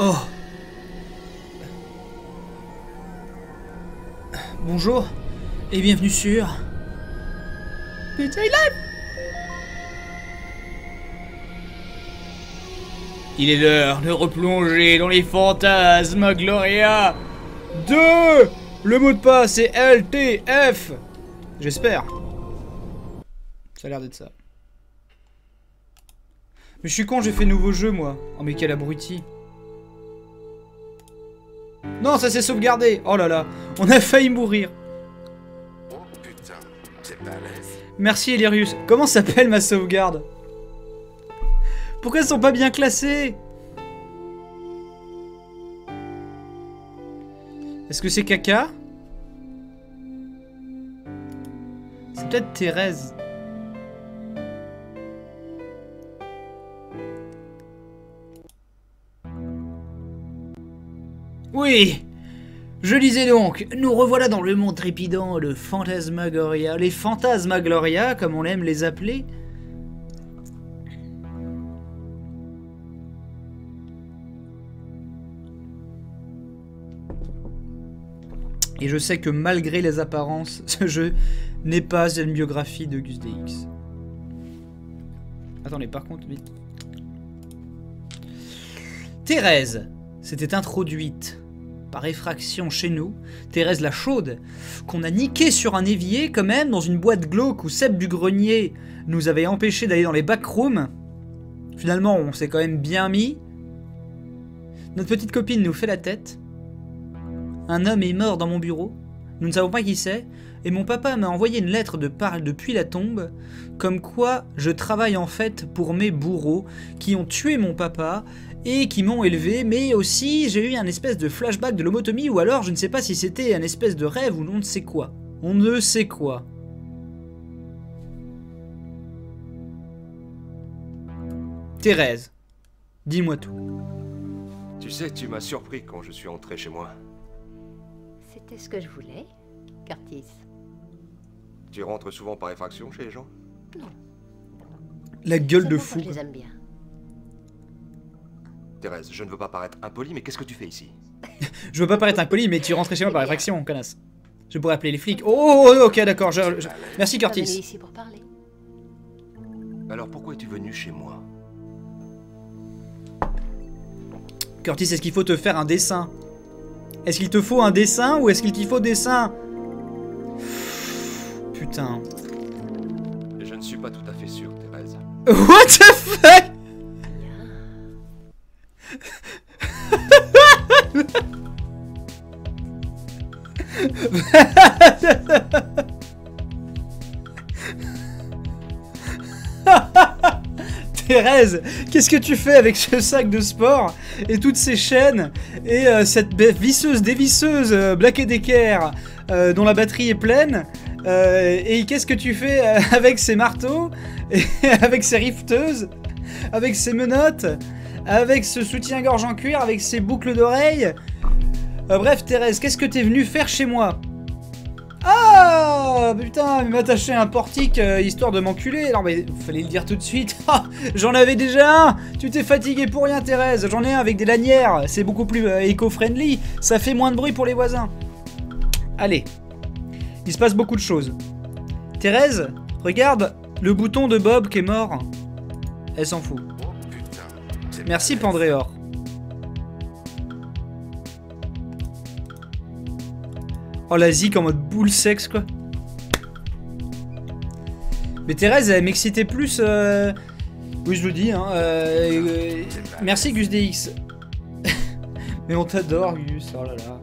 Oh Bonjour et bienvenue sur Petit Live Il est l'heure de replonger dans les fantasmes Gloria 2 Le mot de passe est LTF J'espère. Ça a l'air d'être ça. Mais je suis con, j'ai fait nouveau jeu moi? Oh mais quel abruti. Non, ça s'est sauvegardé. Oh là là, on a failli mourir. Merci Elirius. Comment s'appelle ma sauvegarde? Pourquoi elles sont pas bien classées? Est-ce que c'est caca? C'est peut-être Thérèse. Oui Je lisais donc, nous revoilà dans le monde trépidant, le Fantasmagoria, les Fantasmagloria, comme on aime les appeler. Et je sais que malgré les apparences, ce jeu n'est pas une biographie de Gus DX. Attendez, par contre, vite. Thérèse s'était introduite par effraction chez nous, Thérèse la chaude, qu'on a niqué sur un évier quand même dans une boîte glauque où Seb du grenier nous avait empêché d'aller dans les backrooms. Finalement, on s'est quand même bien mis. Notre petite copine nous fait la tête. Un homme est mort dans mon bureau. Nous ne savons pas qui c'est. Et mon papa m'a envoyé une lettre de parle depuis la tombe, comme quoi je travaille en fait pour mes bourreaux qui ont tué mon papa et qui m'ont élevé, mais aussi j'ai eu un espèce de flashback de l'homotomie, ou alors je ne sais pas si c'était un espèce de rêve ou on ne sait quoi. On ne sait quoi. Thérèse, dis-moi tout. Tu sais, tu m'as surpris quand je suis entré chez moi. C'était ce que je voulais, Curtis. Tu rentres souvent par effraction chez les gens? Non. La gueule de fou. Je les aime bien. Thérèse, je ne veux pas paraître impoli, mais qu'est-ce que tu fais ici Je veux pas paraître impoli, mais tu rentrais chez moi par effraction, connasse. Je pourrais appeler les flics. Oh, oh, ok, d'accord. je- je- Merci, Curtis. ici pour parler. Alors pourquoi es-tu venu chez moi Curtis, est-ce qu'il faut te faire un dessin Est-ce qu'il te faut un dessin ou est-ce qu'il t'y faut dessin Putain. Je ne suis pas tout à fait sûr, Thérèse. What the fuck Thérèse, qu'est-ce que tu fais avec ce sac de sport et toutes ces chaînes et euh, cette visseuse dévisseuse euh, Black Decker euh, dont la batterie est pleine Euh, Et qu'est-ce que tu fais avec ces marteaux et avec ces rifteuses avec ces menottes avec ce soutien-gorge en cuir avec ces boucles d'oreilles? Bref Thérèse, qu'est-ce que t'es venu faire chez moi? Ah putain, il m'attachait un portique euh, histoire de m'enculer. Non mais fallait le dire tout de suite. Ah, J'en avais déjà un. Tu t'es fatigué pour rien, Thérèse. J'en ai un avec des lanières. C'est beaucoup plus euh, éco-friendly. Ça fait moins de bruit pour les voisins. Allez, il se passe beaucoup de choses. Thérèse, regarde le bouton de Bob qui est mort. Elle s'en fout. Merci Pandréor. Oh la zik en mode boule sexe quoi. Mais Thérèse elle m'excitait plus. euh, Oui je le dis hein. euh, euh, Merci Gus DX. Mais on t'adore Gus. Oh là là.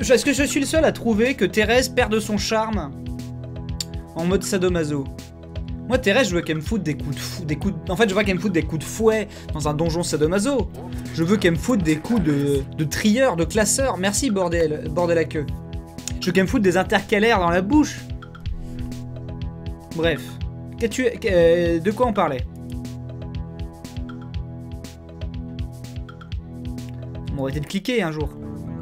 Est-ce que je suis le seul à trouver que Thérèse perd de son charme en mode sadomaso? Moi Thérèse je veux qu'elle me foute des coups de fou, des coups de- En fait je qu'elle me foute des coups de fouet dans un donjon sadomaso. Je veux qu'elle me foute des coups de, de trieur, de classeur. Merci, bordel, bordel à queue. Je veux qu'elle me foute des intercalaires dans la bouche. Bref. Qu'as-tu, euh, de quoi on parlait On aurait été de cliquer un jour.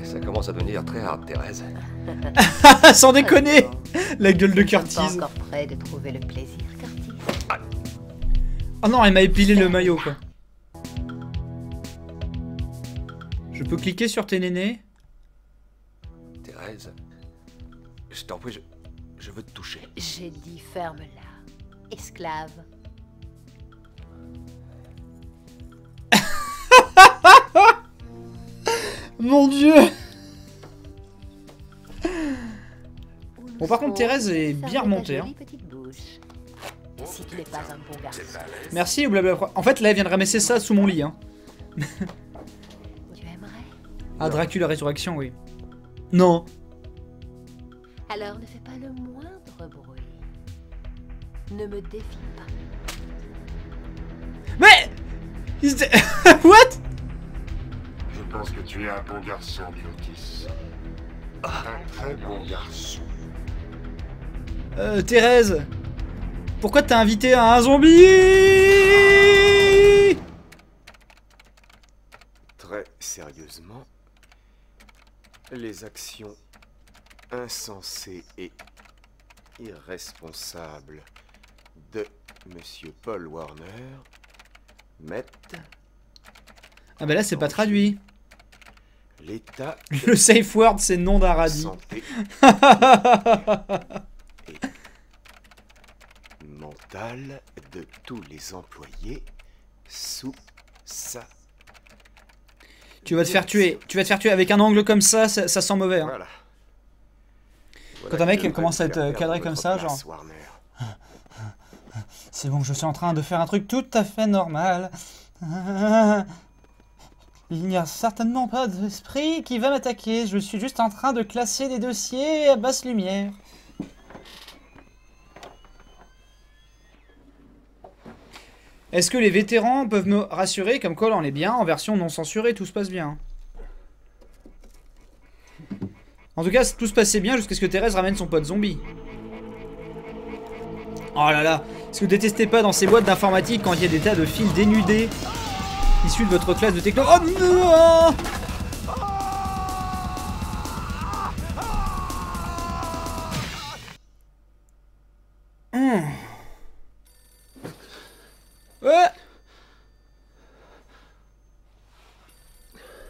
Ça commence à devenir très hard, Thérèse. Sans déconner La gueule de Curtis. pas encore prêt de trouver le plaisir, Curtis. Oh non, elle m'a épilé le maillot, quoi. peux cliquer sur tes nénés? Thérèse, je t'en prie, je, je veux te toucher. J'ai dit ferme-la. Esclave. Mon dieu Bon, par contre, Thérèse est bien remontée, hein. Si tu n'es pas un bon garçon, Merci. En fait, là, elle vient de ramasser ça sous mon lit. Hein. tu aimerais? Ah, Dracula Résurrection, oui. Non. Alors ne fais pas le moindre bruit. Ne me défie pas. Mais What? Je pense que tu es un bon garçon, Biotis. Un très bon garçon. Euh, Thérèse Pourquoi t'as invité un zombie? Très sérieusement, les actions insensées et irresponsables de Monsieur Paul Warner mettent Ah bah là, c'est pas traduit. l'état Le safe word, c'est nom d'Aradi. mental de tous les employés sous sa... tu vas te faire tuer. Tu vas te faire tuer avec un angle comme ça, ça, ça sent mauvais. Hein. Voilà. Quand un mec commence à être cadré comme ça, genre-. C'est bon, je suis en train de faire un truc tout à fait normal. Il n'y a certainement pas d'esprit qui va m'attaquer. Je suis juste en train de classer des dossiers à basse lumière. Est-ce que les vétérans peuvent me rassurer comme quoi on est bien en version non censurée, tout se passe bien? En tout cas, tout se passait bien jusqu'à ce que Thérèse ramène son pote zombie. Oh là là, est-ce que vous détestez pas dans ces boîtes d'informatique quand il y a des tas de fils dénudés issus de votre classe de techno? Oh non. Ouais.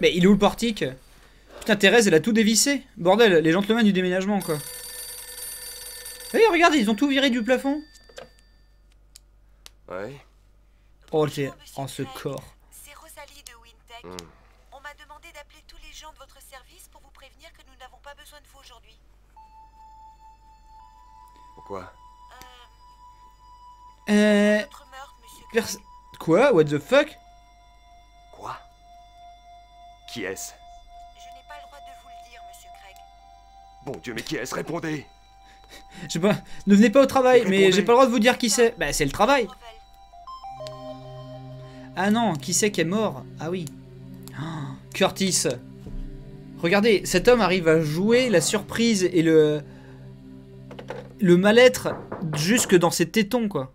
Mais il est où le portique? Putain, Thérèse, elle a tout dévissé. Bordel, les gentlemen du déménagement, quoi. Eh, regardez, ils ont tout viré du plafond. Ouais. Oh, j'ai... Bonjour, Oh, ce Craig. corps. C'est Rosalie de Wintech. Hmm. On m'a demandé d'appeler tous les gens de votre service pour vous prévenir que nous n'avons pas besoin de vous aujourd'hui. Pourquoi? Euh, Euh... meurtre, monsieur. Quoi? What the fuck? Quoi? Qui est-ce? Bon Dieu, mais qui est-ce? Répondez Je sais pas... Ne venez pas au travail, mais j'ai pas le droit de vous dire qui c'est. Bah, c'est le travail. Ah non, qui c'est qui est mort? Ah oui. Oh, Curtis. Regardez, cet homme arrive à jouer la surprise et le... Le mal-être jusque dans ses tétons, quoi.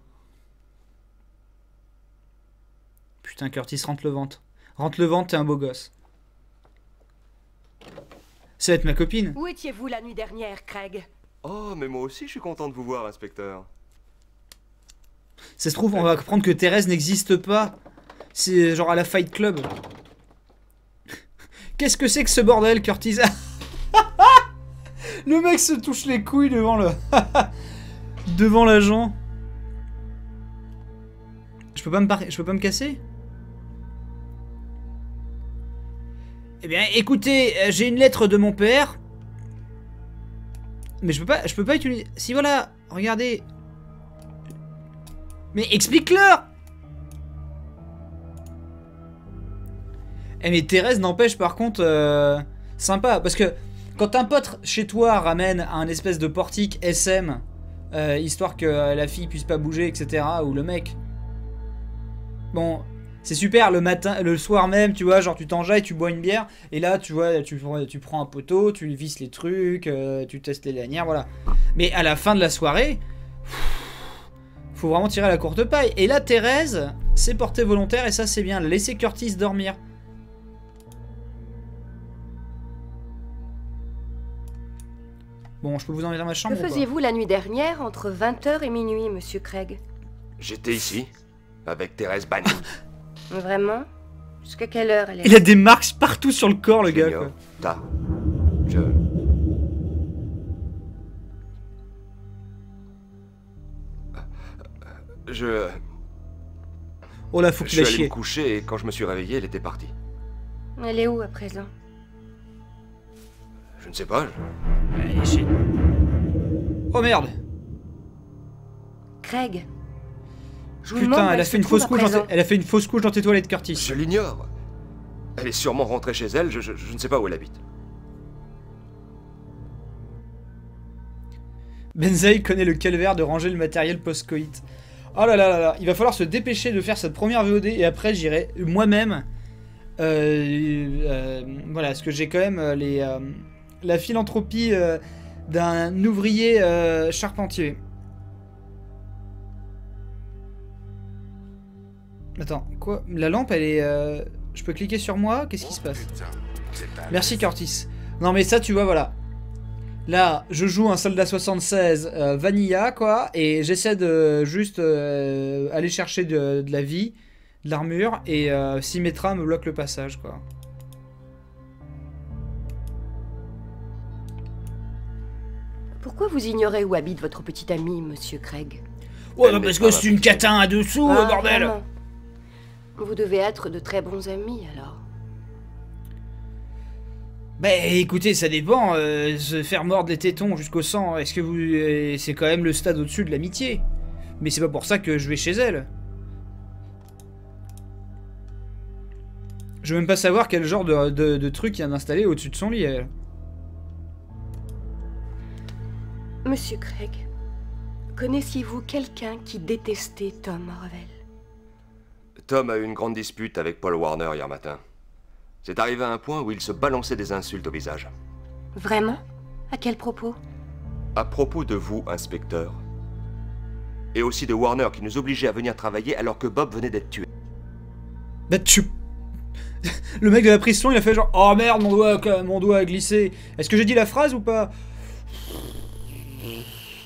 Putain, Curtis, rentre le ventre. Rentre le ventre, t'es un beau gosse. Ça va être ma copine. Où étiez-vous la nuit dernière, Craig Oh, mais moi aussi je suis content de vous voir, inspecteur. Ça se trouve, on va apprendre que Thérèse n'existe pas. C'est genre à la Fight Club. Qu'est-ce que c'est que ce bordel, Curtis? Le mec se touche les couilles devant le... devant l'agent. Je peux pas me par- je peux pas me casser? Eh bien, écoutez, euh, j'ai une lettre de mon père. Mais je peux pas, je peux pas utiliser. Si voilà, regardez. Mais explique-leur Eh mais Thérèse n'empêche par contre euh, sympa parce que quand un pote chez toi ramène un espèce de portique SM euh, histoire que la fille puisse pas bouger etc ou le mec bon c'est super le matin le soir même tu vois genre tu t'enjailles tu bois une bière et là tu vois tu, tu prends un poteau tu visses les trucs euh, tu testes les lanières voilà mais à la fin de la soirée faut vraiment tirer la courte paille. Et là, Thérèse s'est portée volontaire et ça, c'est bien. Laissez Curtis dormir. Bon, je peux vous emmener dans ma Que chambre pas faisiez-vous la nuit dernière entre 20h et minuit, monsieur Craig? J'étais ici, avec Thérèse Banning. Vraiment? Jusqu'à quelle heure elle est Il a des marques partout sur le corps, le gars. Quoi. Tard. Je... Je... Oh là, faut Je qu'il suis a allé me coucher et quand je me suis réveillé, elle était partie. Elle est où à présent? Je ne sais pas, je- Elle. Oh merde Craig Je Putain, elle a fait une fausse couche dans elle a fait une fausse couche dans tes toilettes, Curtis. je l'ignore. Elle est sûrement rentrée chez elle, je, je- je ne sais pas où elle habite. Benzaï connaît le calvaire de ranger le matériel post-coït. Oh là là là là, il va falloir se dépêcher de faire cette première VOD et après j'irai moi-même. euh, euh, voilà, parce que j'ai quand même euh, les, euh, la philanthropie euh, d'un ouvrier euh, charpentier. Attends, quoi La lampe, elle est... euh, Je peux cliquer sur moi Qu'est-ce qui se passe Merci Curtis. Non mais ça tu vois voilà. Là je joue un soldat 76 euh, vanilla quoi et j'essaie de juste euh, aller chercher de, de la vie, de l'armure et euh, Symmetra me bloque le passage quoi. Pourquoi vous ignorez où habite votre petit ami, monsieur Craig? Ouais bah, parce que ma c'est une catin à dessous Ah, bordel vraiment Vous devez être de très bons amis alors. Bah écoutez ça dépend, euh, se faire mordre les tétons jusqu'au sang, est-ce que vous... euh, c'est quand même le stade au-dessus de l'amitié? Mais c'est pas pour ça que je vais chez elle. Je veux même pas savoir quel genre de, de, de truc il y a installé au-dessus de son lit, elle. Monsieur Craig, connaissiez-vous quelqu'un qui détestait Tom Marvel? Tom a eu une grande dispute avec Paul Warner hier matin. C'est arrivé à un point où il se balançait des insultes au visage. Vraiment? À quel propos? À propos de vous, inspecteur. Et aussi de Warner qui nous obligeait à venir travailler alors que Bob venait d'être tué. Bah tu... Le mec de la prison, il a fait genre Oh merde, mon doigt, a- mon doigt a glissé. Est-ce que j'ai dit la phrase ou pas?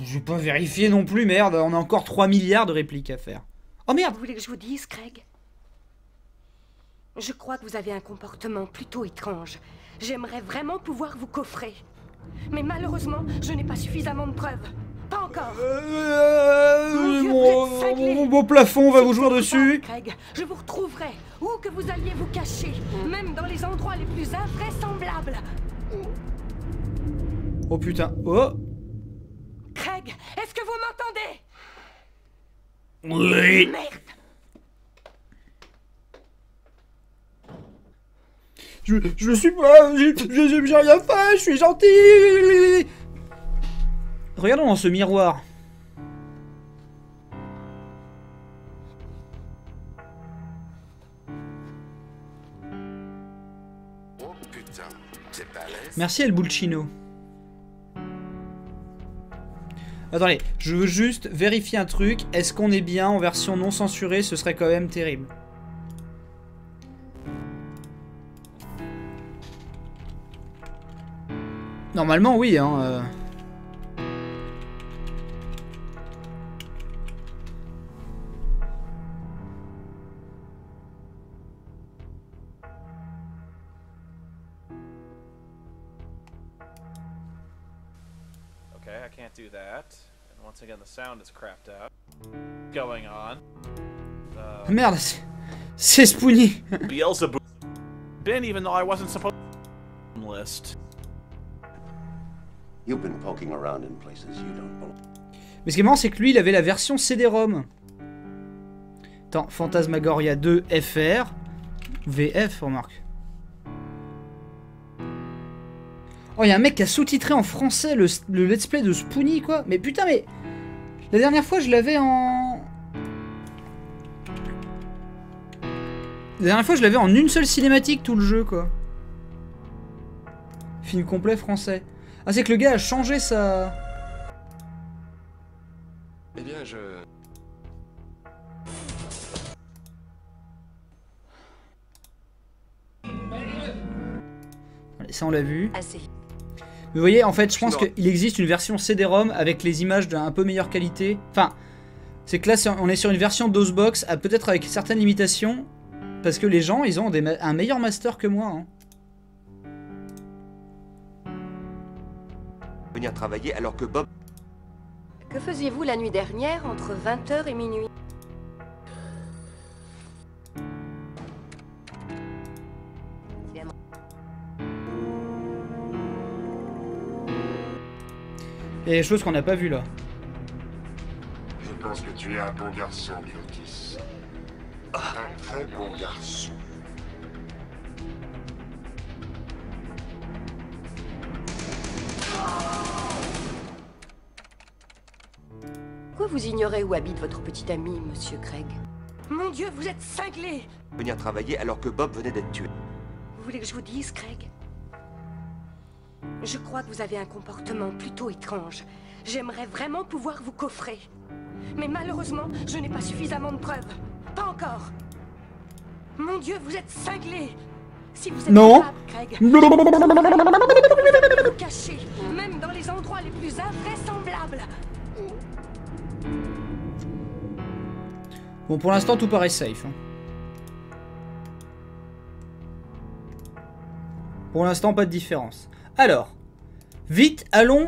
Je vais pas vérifier non plus, merde. On a encore 3 milliards de répliques à faire. Oh merde Vous voulez que je vous dise, Craig? Je crois que vous avez un comportement plutôt étrange. J'aimerais vraiment pouvoir vous coffrer. Mais malheureusement, je n'ai pas suffisamment de preuves. Pas encore. Euh, Mon Dieu, beau plafond va vous jouer dessus. Craig. Je vous retrouverai. Où que vous alliez vous cacher. Même dans les endroits les plus invraisemblables. Oh putain. Oh Craig, est-ce que vous m'entendez? Oui Merde Je, je suis pas... J'ai j'ai rien fait, je suis gentil Regardons dans ce miroir. Merci El Bulcino. Attendez, je veux juste vérifier un truc. Est-ce qu'on est bien en version non censurée? Ce serait quand même terrible. Normalement, oui. Hein, euh. Okay, I can't do that. And once again, the sound is crapped out. Going on. Uh, Merde, c'est- Spoonie. Beelzebub. Been even though I wasn't supposed to list. You've been poking around in places you don't belong. Mais ce qui est marrant, c'est que lui, il avait la version CD-ROM. Attends, Phantasmagoria 2 FR. VF, remarque. Oh, il y a un mec qui a sous-titré en français le, le let's play de Spoonie, quoi. Mais putain, mais. La dernière fois, je l'avais en. La dernière fois, je l'avais en une seule cinématique, tout le jeu, quoi. Film complet français. Ah, c'est que le gars a changé sa. Eh bien, je... Allez, ça, on l'a vu. Assez. Vous voyez, en fait, je pense qu'il existe une version CD-ROM avec les images d'un peu meilleure qualité. Enfin, c'est que là, on est sur une version DOSBox, à- peut-être avec certaines limitations. Parce que les gens, ils ont des ma- un meilleur master que moi. hein. Venir travailler alors que Bob Que faisiez-vous la nuit dernière entre 20h et minuit? Il y a des choses qu'on n'a pas vues là. Je pense que tu es un bon garçon, Milotis. Un très bon garçon. Pourquoi vous ignorez où habite votre petit ami, monsieur Craig Mon Dieu, vous êtes cinglé venir travailler alors que Bob venait d'être tué. Vous voulez que je vous dise, Craig? Je crois que vous avez un comportement plutôt étrange. J'aimerais vraiment pouvoir vous coffrer. Mais malheureusement, je n'ai pas suffisamment de preuves. Pas encore. Mon Dieu, vous êtes cinglé Si vous êtes Non. capable, Craig, vous cacher, même dans les endroits les plus invraisemblables. Bon, pour l'instant, tout paraît safe. hein. Pour l'instant, pas de différence. Alors, vite, allons.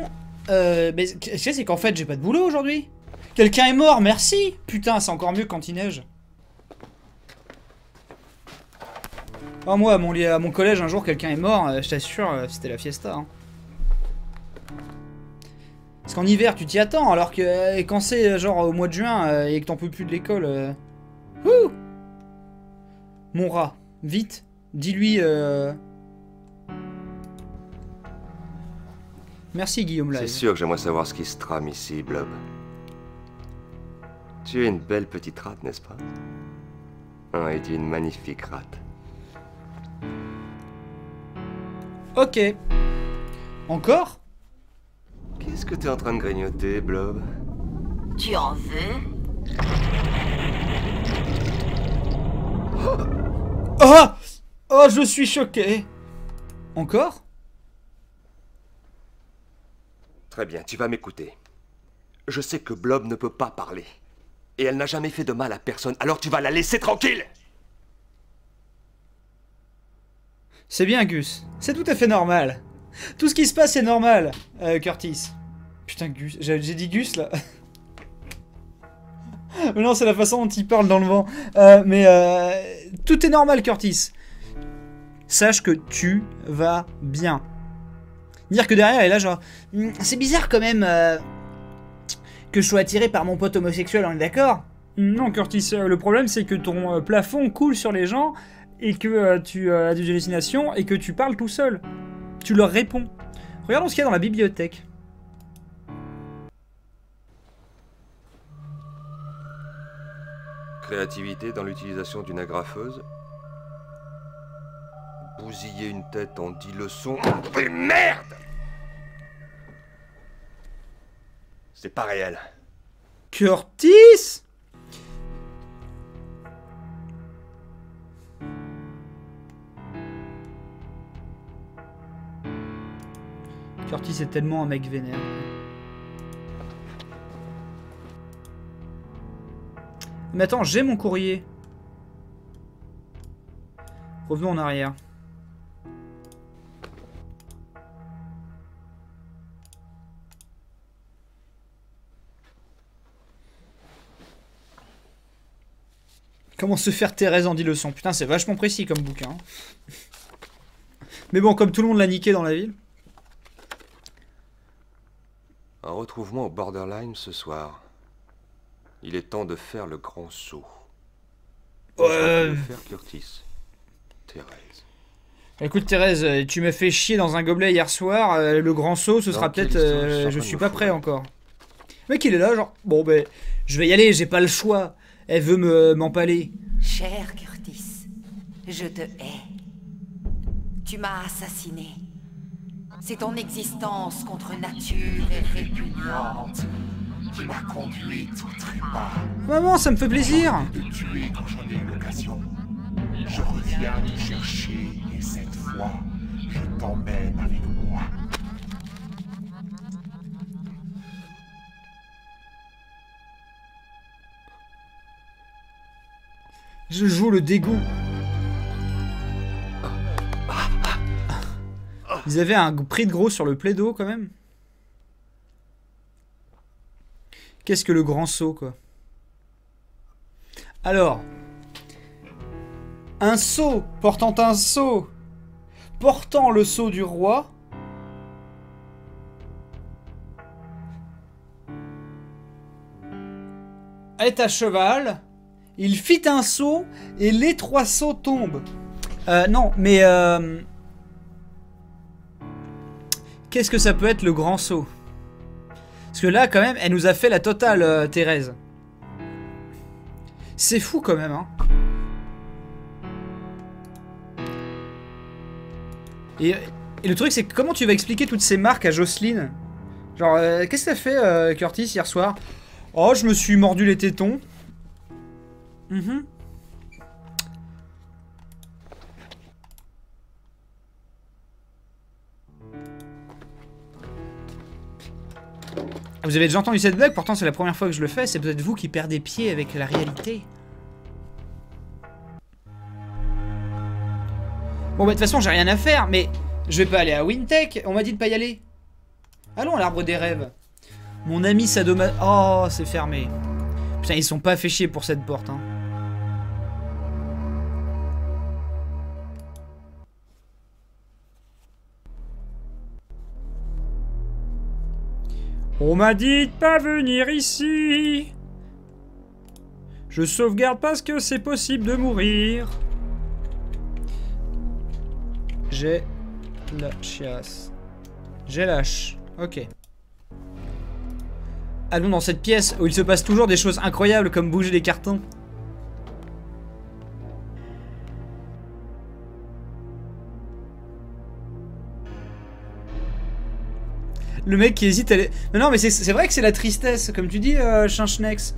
Euh, mais ce que je sais, c'est qu'en fait, j'ai pas de boulot aujourd'hui. Quelqu'un est mort, merci. Putain, c'est encore mieux quand il neige. Oh, moi, à mon, collège, un jour, quelqu'un est mort. euh, je t'assure, euh, c'était la fiesta. hein. Parce qu'en hiver, tu t'y attends, alors que euh, quand c'est genre au mois de juin et que t'en peux plus de l'école. Mon rat, vite, dis-lui. Merci Guillaume C'est Live. sûr que j'aimerais savoir ce qui se trame ici, Blob. Tu es une belle petite rate, n'est-ce pas? Ah, et tu es une magnifique rate. Ok. Encore? Qu'est-ce que t'es en train de grignoter, Blob? Tu en veux? Oh! Oh, je suis choqué. Encore? Très bien, tu vas m'écouter. Je sais que Blob ne peut pas parler. Et elle n'a jamais fait de mal à personne, alors tu vas la laisser tranquille C'est bien Gus, c'est tout à fait normal. Tout ce qui se passe est normal, euh, Curtis. Putain Gus, j'ai dit Gus là. mais non, c'est la façon dont il parle dans le vent. Euh, mais euh, tout est normal Curtis. Sache que tu vas bien. Dire que derrière est là genre... Hmm, C'est bizarre quand même que je sois attiré par mon pote homosexuel, on est d'accord? Non Curtis, le problème c'est que ton plafond coule sur les gens et que euh, tu euh, as des hallucinations et que tu parles tout seul. Tu leur réponds. Regardons ce qu'il y a dans la bibliothèque. Créativité dans l'utilisation d'une agrafeuse. Bousiller une tête en dix leçons. Mais merde C'est pas réel. Curtis Curtis est tellement un mec vénère. Mais attends, j'ai mon courrier. Revenons en arrière. Comment se faire Thérèse en 10 leçons Putain, c'est vachement précis comme bouquin. Mais bon, comme tout le monde l'a niqué dans la ville. Un retrouvement au borderline ce soir. Il est temps de faire le grand saut. Ouais. Faire Curtis? Thérèse. Écoute Thérèse, euh, tu m'as fait chier dans un gobelet hier soir, euh, le grand saut ce sera peut-être... euh, je suis pas prêt encore. Le mec il est là genre, bon ben, je vais y aller, j'ai pas le choix. Elle veut me m'empaler. Cher Curtis, je te hais. Tu m'as assassiné. C'est ton existence contre nature et répugnante qui m'a conduit au trépas. Maman, ça me fait plaisir de tuer quand j'en ai l'occasion. Je reviens te chercher et cette fois, je t'emmène avec moi. Je joue le dégoût. Ils avaient un prix de gros sur le plaido quand même. Qu'est-ce que le grand saut, quoi? Alors, un sceau portant un sceau, portant le sceau du roi. Est à cheval, il fit un saut et les trois sauts tombent. Euh, non, mais euh, qu'est-ce que ça peut être le grand saut? Parce que là, quand même, elle nous a fait la totale, euh, Thérèse. C'est fou quand même, hein. Et, le truc, c'est comment tu vas expliquer toutes ces marques à Jocelyne? Genre, euh, qu'est-ce que t'as fait, euh, Curtis, hier soir? Oh, je me suis mordu les tétons. Mhm. Vous avez déjà entendu cette blague, pourtant c'est la première fois que je le fais, c'est peut-être vous qui perdez pied avec la réalité. Bon bah de toute façon j'ai rien à faire, mais je vais pas aller à Wintech, on m'a dit de pas y aller. Allons à l'arbre des rêves. Mon ami Sadoma... Oh, c'est fermé. Putain, ils sont pas fait chier pour cette porte, hein. On m'a dit de pas venir ici. Je sauvegarde parce que c'est possible de mourir. J'ai la chiasse. J'ai lâche. Ok. Allons dans cette pièce où il se passe toujours des choses incroyables comme bouger des cartons. Le mec qui hésite à aller... Non, non, mais c'est- vrai que c'est la tristesse, comme tu dis, euh, Chinchnex.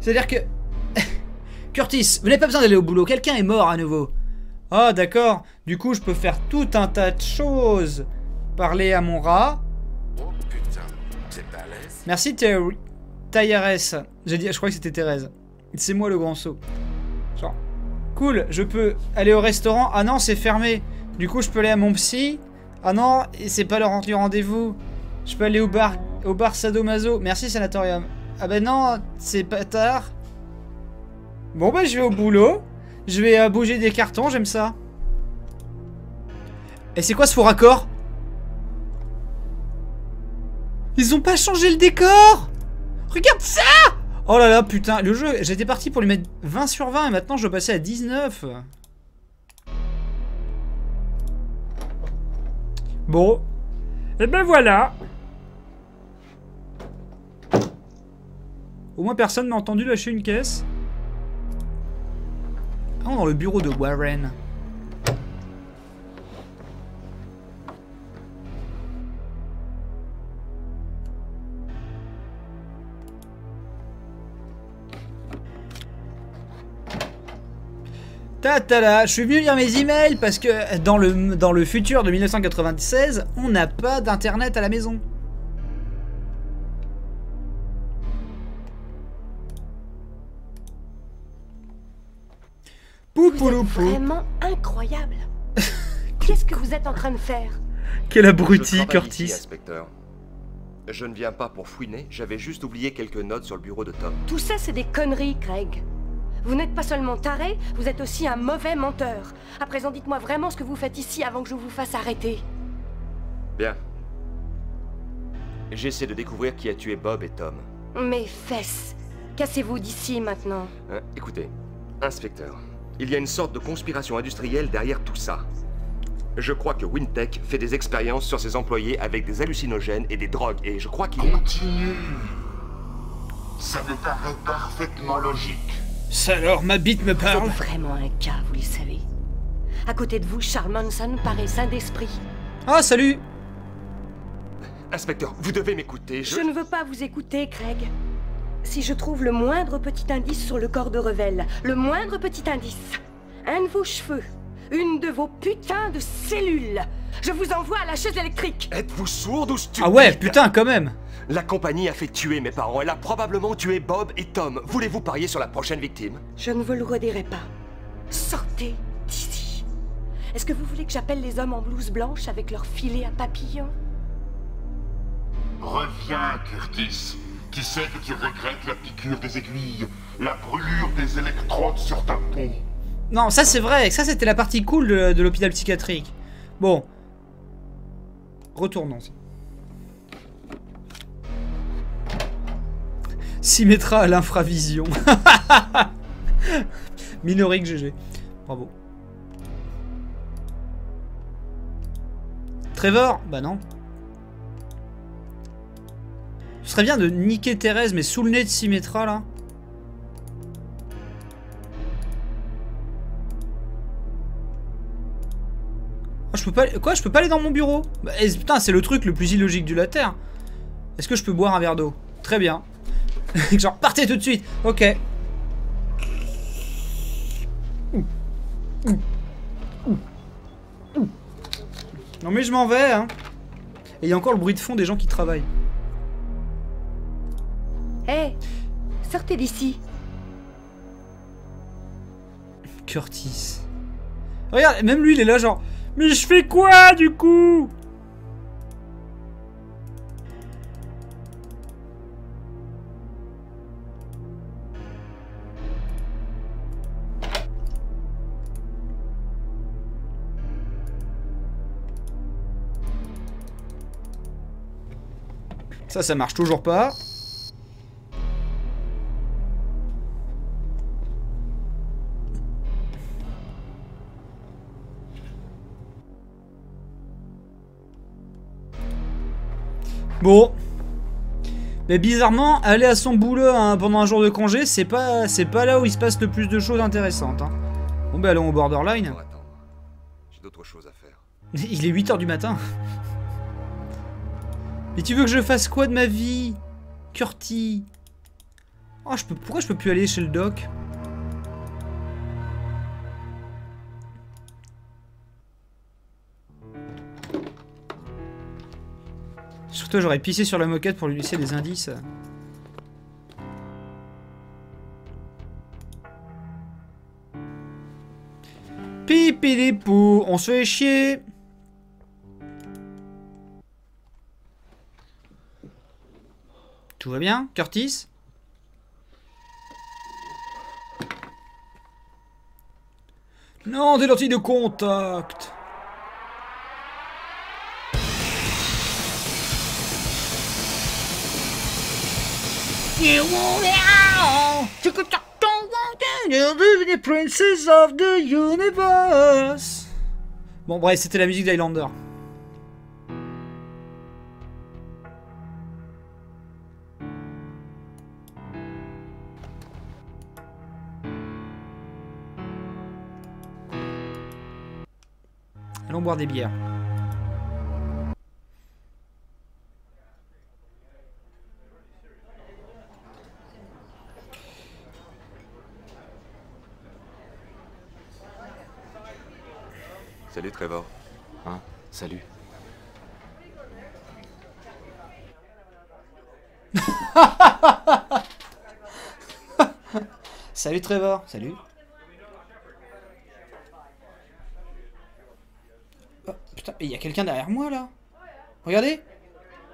C'est-à-dire que... Curtis, vous n'avez pas besoin d'aller au boulot, quelqu'un est mort à nouveau. Ah, d'accord. Du coup, je peux faire tout un tas de choses. Parler à mon rat. Oh putain, balèze. Merci, Thé- Tayares. J'ai dit, je crois que c'était Thérèse. C'est moi le grand saut. Genre, cool, je peux aller au restaurant. Ah non, c'est fermé. Du coup, je peux aller à mon psy. Ah non, c'est pas leur rendez-vous. Je peux aller au bar, au bar Sadomaso. Merci, Sanatorium. Ah ben non, c'est pas tard. Bon bah, je vais au boulot. Je vais euh, bouger des cartons, j'aime ça. Et c'est quoi ce faux raccord? Ils ont pas changé le décor Regarde ça Oh là là, putain, le jeu, j'étais parti pour lui mettre 20 sur 20 et maintenant je dois passer à 19. Bon. Et ben voilà. Au moins personne n'a entendu lâcher une caisse. Ah, dans le bureau de Warren. Tatala, je suis venu lire mes emails parce que dans le, dans le futur de 1996, on n'a pas d'internet à la maison. Poupoulopou. vraiment incroyable. Qu'est-ce que vous êtes en train de faire? Quel abruti, Curtis. ici, inspecteur. Je ne viens pas pour fouiner, j'avais juste oublié quelques notes sur le bureau de Tom. Tout ça, c'est des conneries, Craig. Vous n'êtes pas seulement taré, vous êtes aussi un mauvais menteur. À présent, dites-moi vraiment ce que vous faites ici avant que je vous fasse arrêter. Bien. J'essaie de découvrir qui a tué Bob et Tom. Mes fesses. Cassez-vous d'ici maintenant. Hein, écoutez, inspecteur, il y a une sorte de conspiration industrielle derrière tout ça. Je crois que Wintech fait des expériences sur ses employés avec des hallucinogènes et des drogues, et je crois qu'il... Continue. Ça me paraît parfaitement logique. Ça alors, ma bite me Vous parle. êtes vraiment un cas, vous le savez. À côté de vous, Charles Manson paraît sain d'esprit. Ah, salut Inspecteur, vous devez m'écouter, je... Je ne veux pas vous écouter, Craig. Si je trouve le moindre petit indice sur le corps de Revel, le moindre petit indice, un de vos cheveux, une de vos putains de cellules, je vous envoie à la chaise électrique. Êtes-vous sourde ou stupide Ah ouais, putain, quand même La compagnie a fait tuer mes parents, elle a probablement tué Bob et Tom. Voulez-vous parier sur la prochaine victime? Je ne vous le redirai pas. Sortez d'ici. Est-ce que vous voulez que j'appelle les hommes en blouse blanche avec leurs filets à papillons? Reviens, Curtis. Qui sait que tu regrettes la piqûre des aiguilles, la brûlure des électrodes sur ta peau? Non, ça c'est vrai, ça c'était la partie cool de, de l'hôpital psychiatrique. Bon. Retournons. Symmetra à l'infravision. Minorique GG. Bravo. Trevor Bah non. Ce serait bien de niquer Thérèse, mais sous le nez de Symmetra là. Ah, je peux pas... Quoi Je peux pas aller dans mon bureau? Bah, eh, Putain, c'est le truc le plus illogique du la Terre. Est-ce que je peux boire un verre d'eau? Très bien. Genre, partez tout de suite Ok. Non mais je m'en vais, hein. Et il y a encore le bruit de fond des gens qui travaillent. Hé Sortez d'ici Curtis. Regarde, même lui, il est là genre... Mais je fais quoi, du coup? Ça, ça marche toujours pas. Bon. Mais bizarrement, aller à son boulot hein, pendant un jour de congé, c'est pas, c'est pas là où il se passe le plus de choses intéressantes. Hein. Bon bah allons au borderline. Attends, J'ai d'autres choses à faire. Il est 8h du matin. Mais tu veux que je fasse quoi de ma vie Curti? Oh, je peux... Pourquoi je peux plus aller chez le doc? Surtout, j'aurais pissé sur la moquette pour lui laisser des indices. Pipi les poux, on se fait chier Tout va bien, Curtis? Non, des lentilles de contact the princess of the universe. Bon, bref, c'était la musique d'Highlander. Boire des bières. Salut Trevor. Hein? Salut. Salut Trevor, salut. Putain, il y a quelqu'un derrière moi là. Regardez,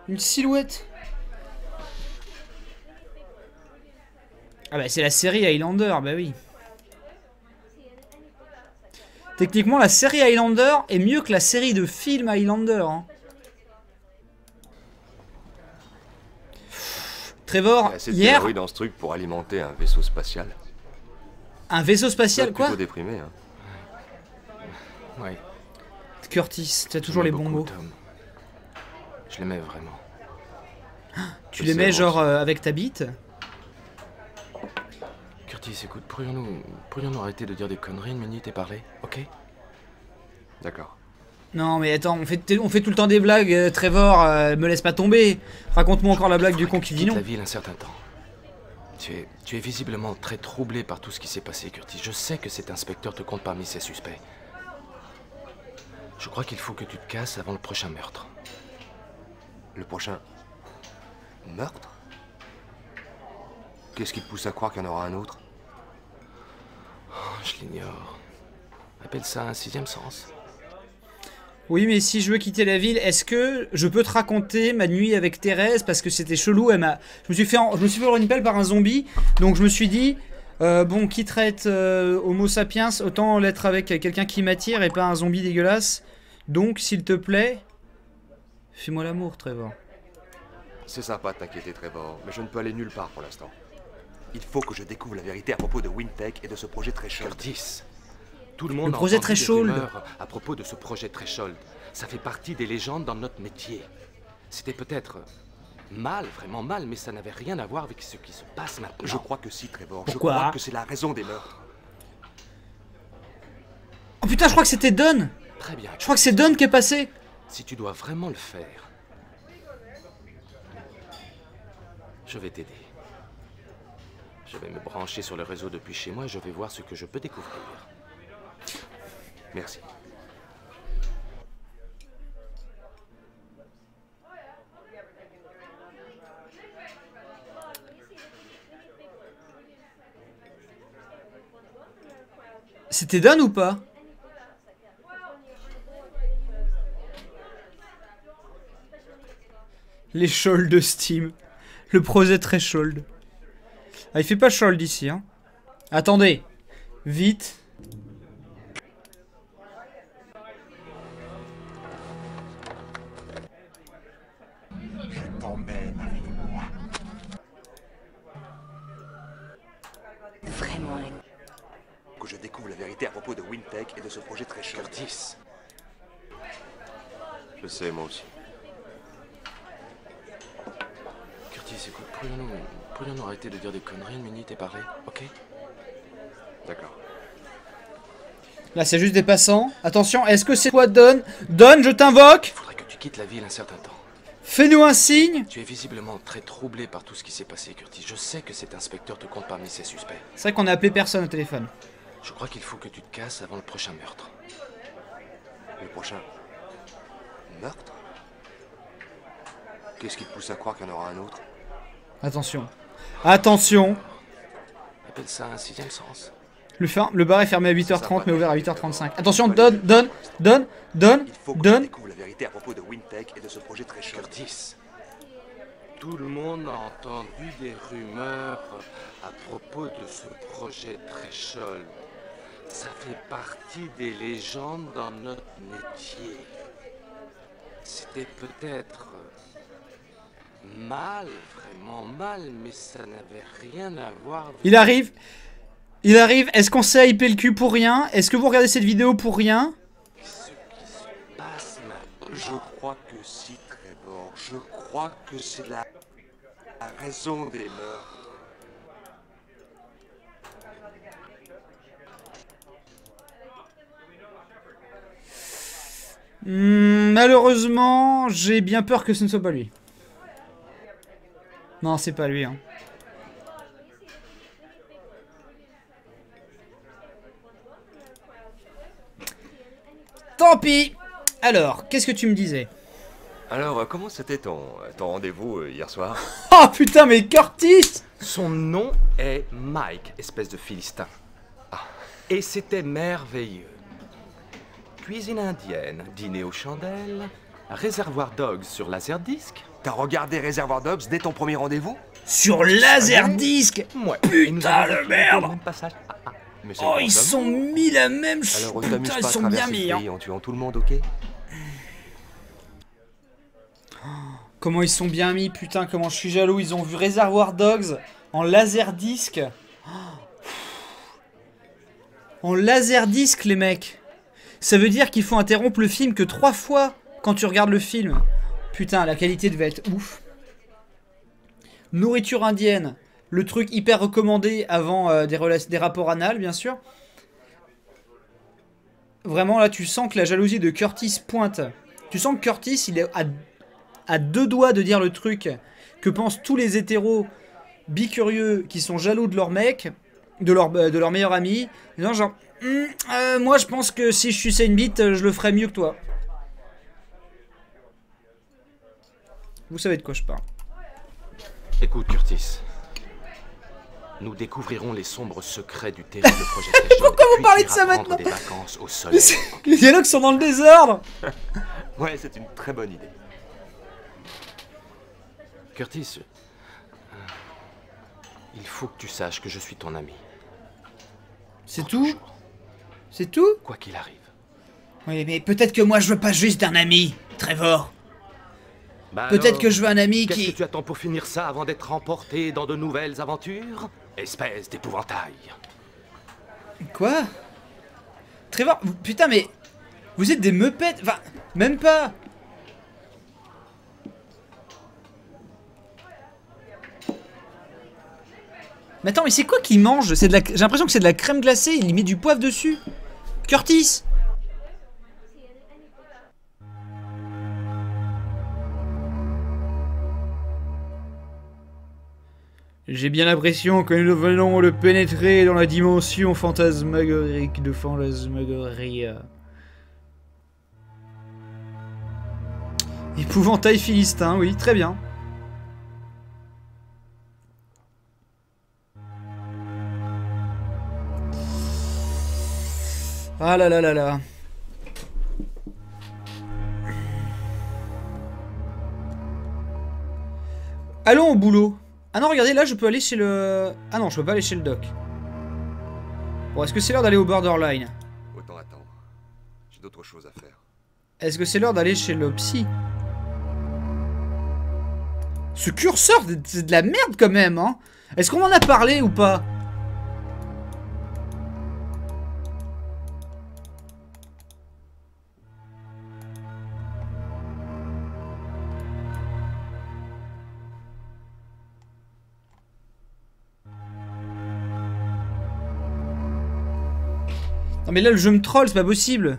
une silhouette. Ah bah c'est la série Highlander, bah oui. Techniquement, la série Highlander est mieux que la série de films Highlander. hein. Trevor, Il y a assez de hier, calories dans ce truc pour alimenter un vaisseau spatial. un vaisseau spatial, quoi déprimé, hein. Ouais. Curtis, tu as toujours les l'aimais bons mots. Tom. Je l'aimais vraiment. Tu moi genre euh, avec ta bite? Curtis, écoute, pourrions-nous arrêter de dire des conneries une minute et parler, ok? D'accord. Non mais attends, on fait, on fait tout le temps des blagues, euh, Trevor, euh, me laisse pas tomber. Raconte-moi encore la blague du con qui dit non. la ville un certain temps. Tu es, tu es visiblement très troublé par tout ce qui s'est passé, Curtis. Je sais que cet inspecteur te compte parmi ses suspects. Je crois qu'il faut que tu te casses avant le prochain meurtre. Le prochain... Meurtre? Qu'est-ce qui te pousse à croire qu'il y en aura un autre? Oh, je l'ignore. Appelle ça un sixième sens. Oui, mais si je veux quitter la ville, est-ce que je peux te raconter ma nuit avec Thérèse? Parce que c'était chelou. Elle m'a, je me suis fait, en- je me suis fait une pelle par un zombie, donc je me suis dit, euh, bon, qui traite euh, Homo sapiens, autant l'être avec quelqu'un qui m'attire et pas un zombie dégueulasse. Donc, s'il te plaît, fais-moi l'amour, Trevor. C'est sympa de t'inquiéter, Trevor, mais je ne peux aller nulle part pour l'instant. Il faut que je découvre la vérité à propos de Wintech et de ce projet très cher. Curtis, tout le monde Le a projet Threshold. rumeurs à propos de ce projet Threshold. Ça fait partie des légendes dans notre métier. C'était peut-être mal, vraiment mal, mais ça n'avait rien à voir avec ce qui se passe maintenant. Je crois que si, Trevor. je crois que c'est la raison des meurtres. Oh putain, je crois que c'était Don Très bien. Je crois que c'est Don qui est passé Si tu dois vraiment le faire, je vais t'aider. Je vais me brancher sur le réseau depuis chez moi et je vais voir ce que je peux découvrir. Merci. C'était Don ou pas Les sholds de Steam. Le projet très shold. Ah, il fait pas shold ici, hein. Attendez. Vite. Là, c'est juste des passants. Attention, est-ce que c'est toi, Don? Don, je t'invoque Faudrait que tu quittes la ville un certain temps. Fais-nous un signe Tu es visiblement très troublé par tout ce qui s'est passé, Curtis. Je sais que cet inspecteur te compte parmi ses suspects. C'est vrai qu'on a appelé personne au téléphone. Je crois qu'il faut que tu te casses avant le prochain meurtre. Le prochain. Meurtre? Qu'est-ce qui te pousse à croire qu'il y en aura un autre? Attention. Attention Appelle ça un sixième sens. Le, fer- le bar est fermé à 8h30 mais ouvert à 8h35. Attention, Don, Don, Don, Don, Il faut que je Don. découvre la vérité à propos de Wintech et de ce projet très cher. Curtis, tout le monde a entendu des rumeurs à propos de ce projet Threshold. Ça fait partie des légendes dans notre métier. C'était peut-être mal, vraiment mal, mais ça n'avait rien à voir avec Il arrive. Il arrive. Est-ce qu'on s'est hypé le cul pour rien? Est-ce que vous regardez cette vidéo pour rien? Ce qui se passe maintenant. Je crois que si, Trevor. Je crois que c'est la... la raison des meurtres. Hmm, Malheureusement, j'ai bien peur que ce ne soit pas lui. Non, c'est pas lui. Hein. Tant pis Alors, qu'est-ce que tu me disais Alors, euh, comment c'était ton, ton rendez-vous euh, hier soir Oh putain, mais Curtis Son nom est Mike, espèce de philistin. Ah, et c'était merveilleux. Cuisine indienne, dîner aux chandelles, réservoir dogs sur laserdisc. T'as regardé Reservoir Dogs dès ton premier rendez-vous? Sur Laserdisc Ouais. Putain de merde Le même passage. Oh, ils sont mis la même chose Putain, ils sont bien mis hein. en tuant tout le monde, ok Comment ils sont bien mis, putain, comment je suis jaloux. Ils ont vu Réservoir Dogs en laserdisc. En laserdisc, les mecs. Ça veut dire qu'il faut interrompre le film que trois fois quand tu regardes le film. Putain, la qualité devait être ouf. Nourriture indienne. Le truc hyper recommandé avant euh, des, rapports anal, bien sûr. Vraiment, là, tu sens que la jalousie de Curtis pointe. Tu sens que Curtis, il est à deux doigts de dire le truc que pensent tous les hétéros bicurieux qui sont jaloux de leur mec, de leur, euh, de leur meilleur ami. Genre, genre Hum, euh, moi je pense que si je suçais une bite, je le ferais mieux que toi. Vous savez de quoi je parle. Écoute, Curtis. Nous découvrirons les sombres secrets du terrible projet Pourquoi vous parlez de ça maintenant au soleil. Les dialogues sont dans le désordre Ouais, c'est une très bonne idée. Curtis, euh, il faut que tu saches que je suis ton ami, C'est tout? C'est tout? Quoi qu'il arrive. Oui, mais peut-être que moi je veux pas juste un ami, Trevor. Bah Peut-être que je veux un ami Qu'est-ce qui... que tu attends pour finir ça avant d'être emporté dans de nouvelles aventures? Espèce d'épouvantail. Quoi? Trevor, putain mais... Vous êtes des meupettes Enfin, même pas Mais attends, mais c'est quoi qu'il mange? La... J'ai l'impression que c'est de la crème glacée, il met du poivre dessus. Curtis J'ai bien l'impression que nous venons de pénétrer dans la dimension fantasmagorique de Fantasmagoria. Épouvantail philistin, oui, très bien. Ah là là là là. Allons au boulot. Ah non, regardez, là, je peux aller chez le... Ah non, je peux pas aller chez le doc. Bon, est-ce que c'est l'heure d'aller au borderline Autant attendre. J'ai d'autres choses à faire. Est-ce que c'est l'heure d'aller chez le psy Ce curseur, c'est de la merde quand même, hein Est-ce qu'on en a parlé ou pas? Mais là le jeu me troll, c'est pas possible.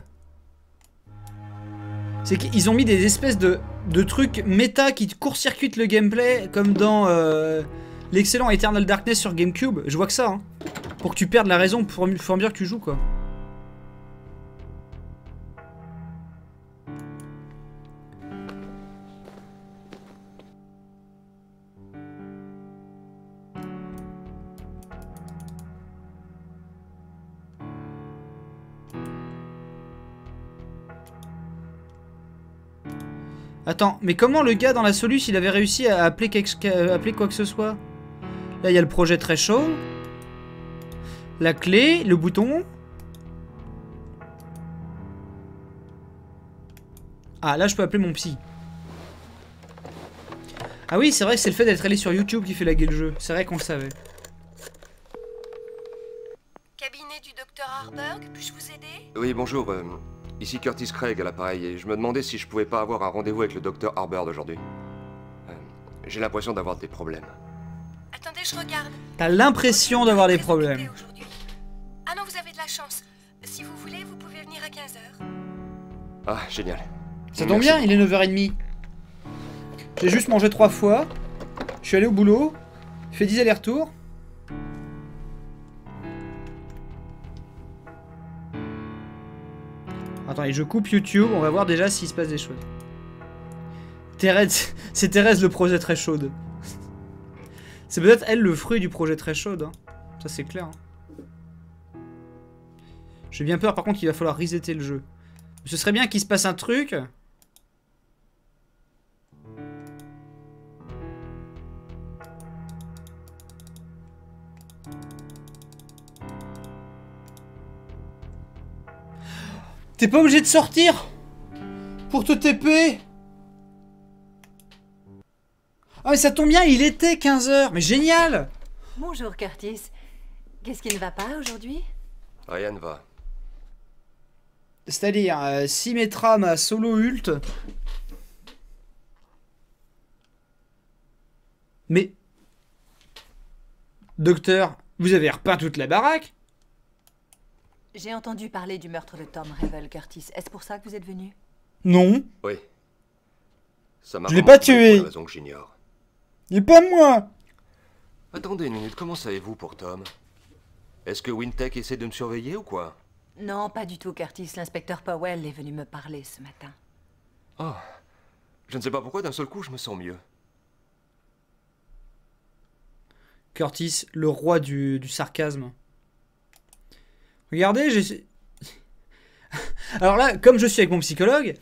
C'est qu'ils ont mis des espèces de, trucs méta qui court-circuitent le gameplay comme dans euh, l'excellent Eternal Darkness sur Gamecube. Je vois que ça, hein. Pour que tu perdes la raison pour, pour dire que tu joues quoi. Attends, mais comment le gars dans la soluce il avait réussi à appeler, quelque- à appeler quoi que ce soit? Là il y a le projet très chaud. La clé, le bouton. Ah là je peux appeler mon psy. Ah oui c'est vrai que c'est le fait d'être allé sur YouTube qui fait laguer le jeu. C'est vrai qu'on le savait. Cabinet du docteur Harburg, puis-je vous aider? Oui, bonjour. euh, ici Curtis Craig à l'appareil et je me demandais si je pouvais pas avoir un rendez-vous avec le docteur Harbert aujourd'hui. Euh, J'ai l'impression d'avoir des problèmes. Attendez, je regarde. T'as l'impression d'avoir des problèmes. aujourd'hui. Ah non, vous avez de la chance. Si vous voulez, vous pouvez venir à 15h. Ah, génial. Ça tombe bien, il est 9h30. J'ai juste mangé trois fois. Je suis allé au boulot. Fait 10 allers-retours. Attendez, je coupe YouTube, on va voir déjà s'il se passe des choses. Thérèse, c'est Thérèse le projet très chaude. C'est peut-être elle le fruit du projet très chaude. hein. Ça c'est clair. hein. J'ai bien peur par contre qu'il va falloir resetter le jeu. Ce serait bien qu'il se passe un truc. T'es pas obligé de sortir pour te TP Ah mais ça tombe bien, il était 15h, mais génial Bonjour Curtis. Qu'est-ce qui ne va pas aujourd'hui? Rien ne va. C'est-à-dire, euh, Symmetra ma solo ult. Mais... Docteur, vous avez repeint toute la baraque J'ai entendu parler du meurtre de Tom Revel, Curtis. Est-ce pour ça que vous êtes venu? Non. Oui. Ça m'a Je l'ai pas tué. Raison que j'ignore. Il est pas moi Attendez une minute, comment savez-vous pour Tom? Est-ce que Wintech essaie de me surveiller ou quoi? Non, pas du tout, Curtis. L'inspecteur Powell est venu me parler ce matin. Oh. Je ne sais pas pourquoi d'un seul coup je me sens mieux. Curtis, le roi du, du sarcasme. Regardez, j'ai. Alors là, comme je suis avec mon psychologue,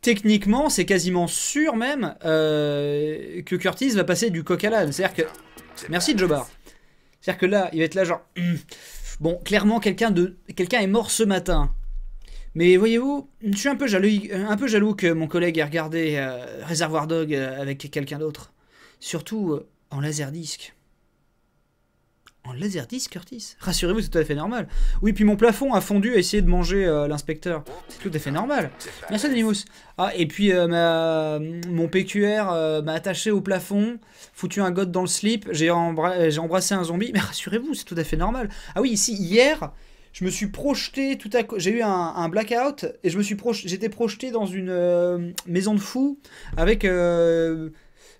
techniquement, c'est quasiment sûr même euh, que Curtis va passer du coq à l'âne. C'est-à-dire que. Merci Jobar. C'est-à-dire que là, il va être là, genre. Bon, clairement, quelqu'un de... est mort ce matin. Mais voyez-vous, je suis un peu jaloux, un peu jaloux que mon collègue ait regardé euh, Réservoir Dog euh, avec quelqu'un d'autre. Surtout euh, en laserdisc. En laserdisc, Curtis Rassurez-vous, c'est tout à fait normal. Oui, puis mon plafond a fondu à essayer de manger euh, l'inspecteur. C'est tout à fait normal. Merci, Animus. Ah, et puis euh, mon PQR euh, m'a attaché au plafond, foutu un god dans le slip, j'ai embra- j'ai embrassé un zombie. Mais rassurez-vous, c'est tout à fait normal. Ah oui, ici, hier, je me suis projeté tout à coup. J'ai eu un, blackout et j'étais projeté dans une maison de fous avec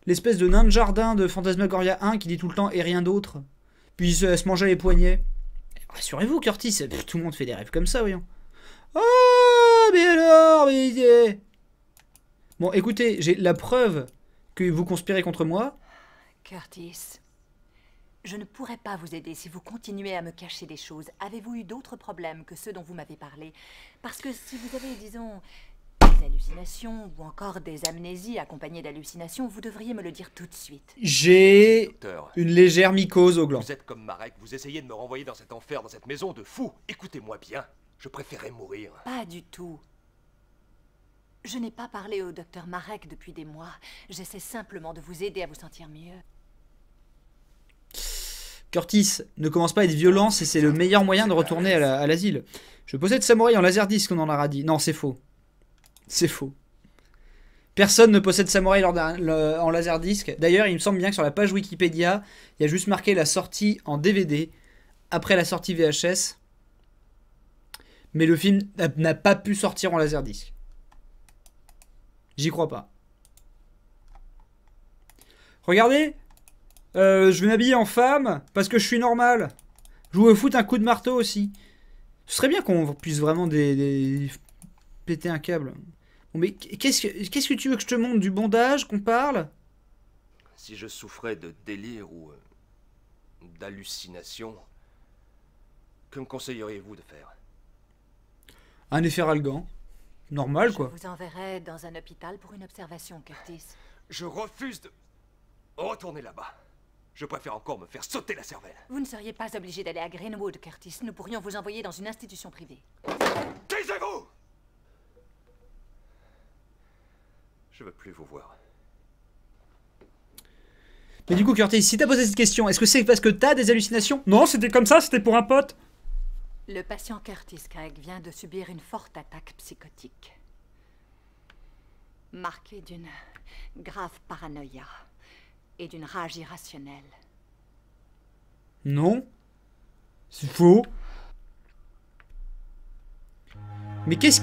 l'espèce de nain de jardin de Phantasmagoria 1 qui dit tout le temps et rien d'autre. Puis il se, elle se mangeait les poignets. Rassurez-vous, Curtis, pff, tout le monde fait des rêves comme ça, voyons. Oh, mais alors, mais... eh. Bon, écoutez, j'ai la preuve que vous conspirez contre moi. Curtis, je ne pourrais pas vous aider si vous continuez à me cacher des choses. Avez-vous eu d'autres problèmes que ceux dont vous m'avez parlé? Parce que si vous avez, disons, hallucinations ou encore des amnésies accompagnées d'hallucinations, vous devriez me le dire tout de suite. J'ai une légère mycose au gland. vous êtes comme Marek, vous essayez de me renvoyer dans cet enfer, dans cette maison de fous. Écoutez-moi bien, je préférais mourir. Pas du tout. Je n'ai pas parlé au docteur Marek depuis des mois. J'essaie simplement de vous aider à vous sentir mieux. Curtis, ne commence pas à être violent si c'est le meilleur moyen de retourner à la- à l'asile. Je possède Samouraï en laserdisc, on en aura dit. Non, c'est faux. C'est faux. Personne ne possède le- en laserdisc. D'ailleurs, il me semble bien que sur la page Wikipédia, il y a juste marqué la sortie en DVD après la sortie VHS. Mais le film n'a- pas pu sortir en laserdisc. J'y crois pas. Regardez, euh, je vais m'habiller en femme parce que je suis normal. Je vous fout un coup de marteau aussi. Ce serait bien qu'on puisse vraiment péter un câble. Bon, mais qu'est-ce que, qu'est-ce que tu veux que je te montre Du bondage Qu'on parle? Si je souffrais de délire ou euh, d'hallucination, que me conseilleriez-vous de faire? Un efferalgan. Normal, quoi. Je vous enverrai dans un hôpital pour une observation, Curtis. Je refuse de retourner là-bas. Je préfère encore me faire sauter la cervelle. Vous ne seriez pas obligé d'aller à Greenwood, Curtis. Nous pourrions vous envoyer dans une institution privée. Taisez-vous Je veux plus vous voir. Mais du coup, Curtis, si t'as posé cette question, est-ce que c'est parce que t'as des hallucinations? Non, c'était comme ça, c'était pour un pote. Le patient Curtis Craig vient de subir une forte attaque psychotique. Marquée d'une grave paranoïa et d'une rage irrationnelle. Non. C'est faux. Mais qu'est-ce qui...